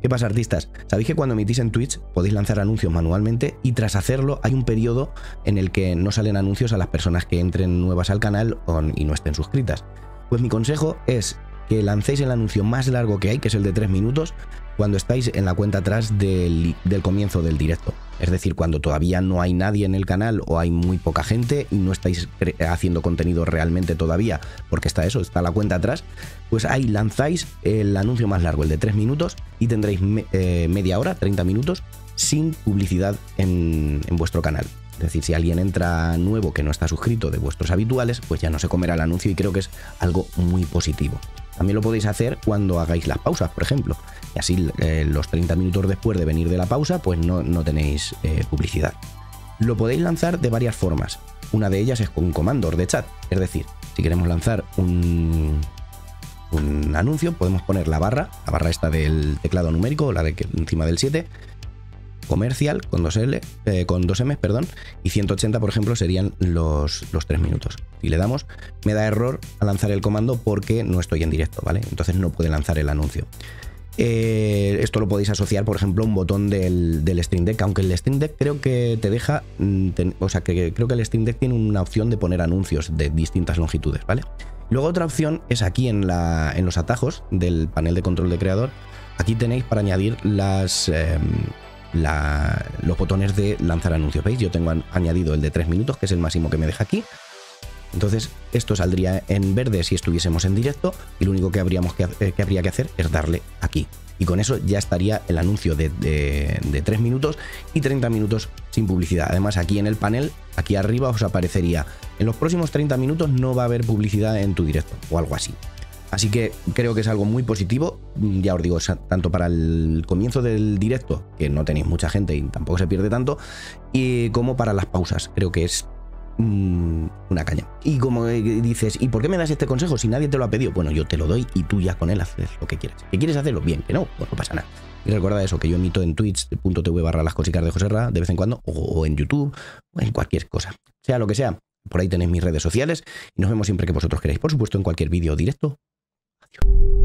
¿Qué pasa, artistas? Sabéis que cuando emitís en Twitch podéis lanzar anuncios manualmente y tras hacerlo hay un periodo en el que no salen anuncios a las personas que entren nuevas al canal y no estén suscritas. Pues mi consejo es que lancéis el anuncio más largo que hay, que es el de 3 minutos, cuando estáis en la cuenta atrás del, comienzo del directo. Es decir, cuando todavía no hay nadie en el canal o hay muy poca gente y no estáis haciendo contenido realmente todavía, porque está eso, está la cuenta atrás, pues ahí lanzáis el anuncio más largo, el de 3 minutos, y tendréis eh, media hora, 30 minutos, sin publicidad en vuestro canal. Es decir, si alguien entra nuevo que no está suscrito de vuestros habituales, pues ya no se comerá el anuncio y creo que es algo muy positivo. También lo podéis hacer cuando hagáis las pausas, por ejemplo. Y así eh, los 30 minutos después de venir de la pausa, pues no, no tenéis eh, publicidad. Lo podéis lanzar de varias formas. Una de ellas es con comandos de chat. Es decir, si queremos lanzar un, un anuncio, podemos poner la barra, la barra esta del teclado numérico, la de encima del 7, comercial con dos L, eh, con dos M, perdón, y 180, por ejemplo, serían los, los 3 minutos. Si le damos, me da error a lanzar el comando porque no estoy en directo, ¿vale? Entonces no puede lanzar el anuncio. Eh, esto lo podéis asociar, por ejemplo, a un botón del, del, Stream Deck, aunque el Stream Deck creo que te deja, mm, o sea, que creo que el Stream Deck tiene una opción de poner anuncios de distintas longitudes, ¿vale? Luego otra opción es aquí en, la, en los atajos del panel de control de creador. Aquí tenéis para añadir las, los botones de lanzar anuncios. ¿Veis? Yo tengo añadido el de 3 minutos, que es el máximo que me deja aquí. Entonces, esto saldría en verde si estuviésemos en directo y lo único que, habríamos que, eh, que habría que hacer es darle aquí. Y con eso ya estaría el anuncio de, de, 3 minutos y 30 minutos sin publicidad. Además, aquí en el panel, aquí arriba os aparecería, en los próximos 30 minutos no va a haber publicidad en tu directo o algo así. Así que creo que es algo muy positivo, ya os digo, tanto para el comienzo del directo, que no tenéis mucha gente y tampoco se pierde tanto, y como para las pausas. Creo que es mm, una caña. Y como dices, ¿y por qué me das este consejo si nadie te lo ha pedido? Bueno, yo te lo doy y tú ya con él haces lo que quieras. ¿Que quieres hacerlo? Bien, que no, pues no pasa nada. Y recuerda eso, que yo emito en twitch.tv barra las cositas de José Ra de vez en cuando, o en YouTube, o en cualquier cosa. Sea lo que sea, por ahí tenéis mis redes sociales y nos vemos siempre que vosotros queráis. Por supuesto, en cualquier vídeo directo Thank you.